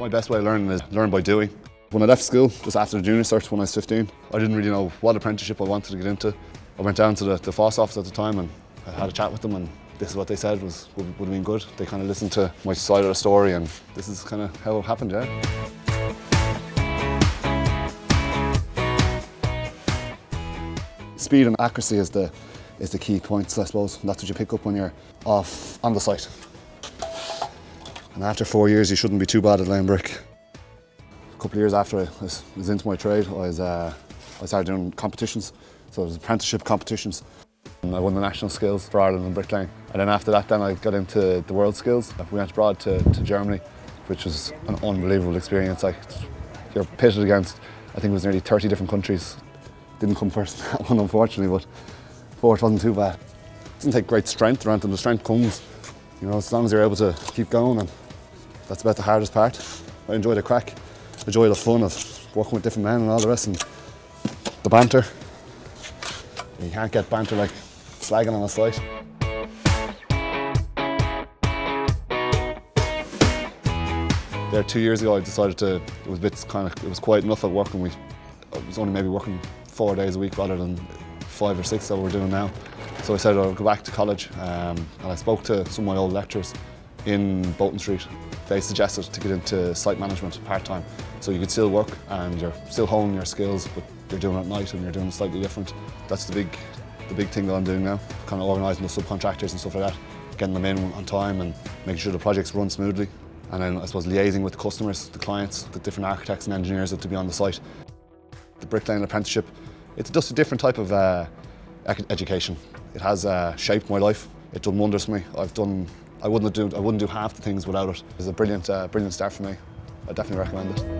My best way of learning is learn by doing. When I left school, just after the junior cert when I was 15, I didn't really know what apprenticeship I wanted to get into. I went down to the, the FÁS office at the time and I had a chat with them and this is what they said was would, would have been good. They kind of listened to my side of the story and this is kind of how it happened, yeah. Speed and accuracy is the is the key points, I suppose. And that's what you pick up when you're off on the site. And after four years, you shouldn't be too bad at laying brick. A couple of years after I was, was into my trade, I, was, uh, I started doing competitions. So it was apprenticeship competitions. And I won the national skills for Ireland in bricklaying. And then after that, then I got into the world skills. We went abroad to, to Germany, which was an unbelievable experience. Like, you're pitted against, I think it was nearly 30 different countries. Didn't come first that one, unfortunately, but fourth wasn't too bad. It doesn't take great strength around and the strength comes, you know, as long as you're able to keep going and that's about the hardest part. I enjoy the crack, enjoy the fun of working with different men and all the rest and the banter. You can't get banter like slagging on a site. There two years ago I decided to, it was a bit kind of, it was quite enough at working. We, I was only maybe working four days a week rather than five or six that we're doing now. So I said I'll go back to college um, and I spoke to some of my old lecturers in Bolton Street. They suggested to get into site management part-time. So you could still work and you're still honing your skills but you're doing it at night and you're doing slightly different. That's the big, the big thing that I'm doing now. Kind of organising the subcontractors and stuff like that. Getting them in on time and making sure the projects run smoothly. And then I suppose liaising with the customers, the clients, the different architects and engineers that to be on the site. The bricklaying apprenticeship, it's just a different type of uh, education. It has uh, shaped my life. It's done wonders for me. I've done, I wouldn't do, I wouldn't do half the things without it. It's a brilliant, uh, brilliant start for me. I definitely recommend it.